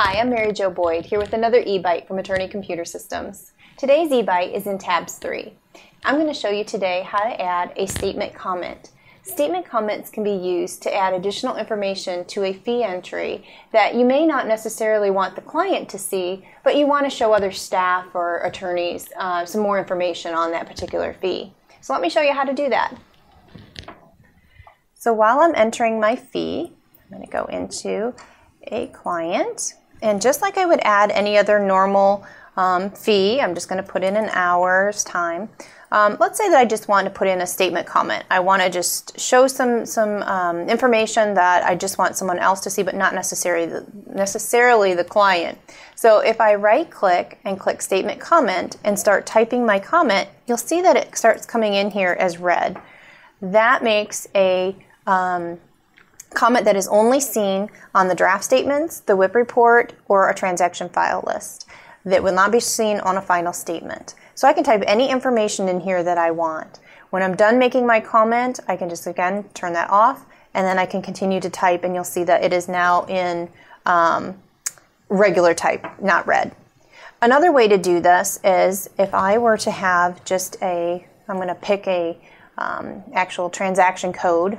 Hi, I'm Mary Jo Boyd, here with another e-bite from Attorney Computer Systems. Today's e-bite is in Tabs3. I'm going to show you today how to add a statement comment. Statement comments can be used to add additional information to a fee entry that you may not necessarily want the client to see, but you want to show other staff or attorneys uh, some more information on that particular fee. So let me show you how to do that. So while I'm entering my fee, I'm going to go into a client and just like I would add any other normal um, fee, I'm just going to put in an hour's time. Um, let's say that I just want to put in a statement comment. I want to just show some some um, information that I just want someone else to see, but not necessarily the, necessarily the client. So if I right click and click statement comment and start typing my comment, you'll see that it starts coming in here as red. That makes a um, comment that is only seen on the draft statements, the WIP report, or a transaction file list that will not be seen on a final statement. So I can type any information in here that I want. When I'm done making my comment, I can just again turn that off and then I can continue to type and you'll see that it is now in um, regular type, not red. Another way to do this is if I were to have just a, I'm going to pick a um, actual transaction code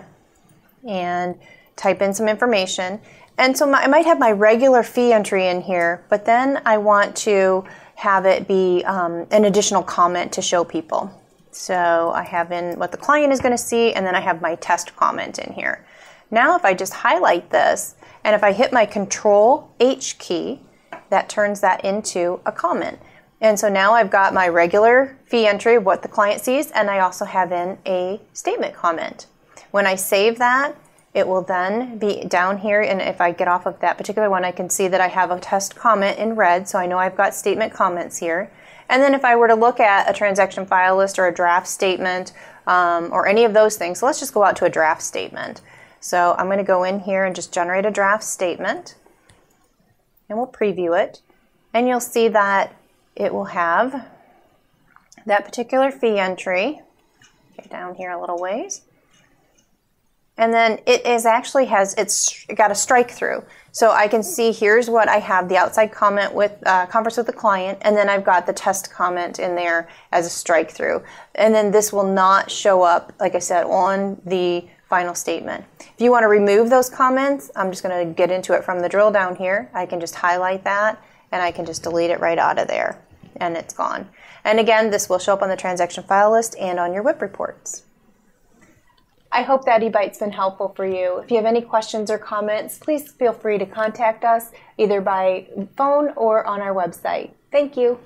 and type in some information. And so my, I might have my regular fee entry in here, but then I want to have it be um, an additional comment to show people. So I have in what the client is going to see, and then I have my test comment in here. Now if I just highlight this, and if I hit my Control H key, that turns that into a comment. And so now I've got my regular fee entry, what the client sees, and I also have in a statement comment. When I save that, it will then be down here, and if I get off of that particular one, I can see that I have a test comment in red, so I know I've got statement comments here. And then if I were to look at a transaction file list or a draft statement um, or any of those things, so let's just go out to a draft statement. So I'm going to go in here and just generate a draft statement, and we'll preview it. And you'll see that it will have that particular fee entry. Get down here a little ways and then it is actually has it's got a strike through. So I can see here's what I have the outside comment with uh, conference with the client, and then I've got the test comment in there as a strike through. And then this will not show up, like I said, on the final statement. If you want to remove those comments, I'm just going to get into it from the drill down here. I can just highlight that and I can just delete it right out of there and it's gone. And again, this will show up on the transaction file list and on your WIP reports. I hope that eBite's been helpful for you. If you have any questions or comments, please feel free to contact us either by phone or on our website. Thank you.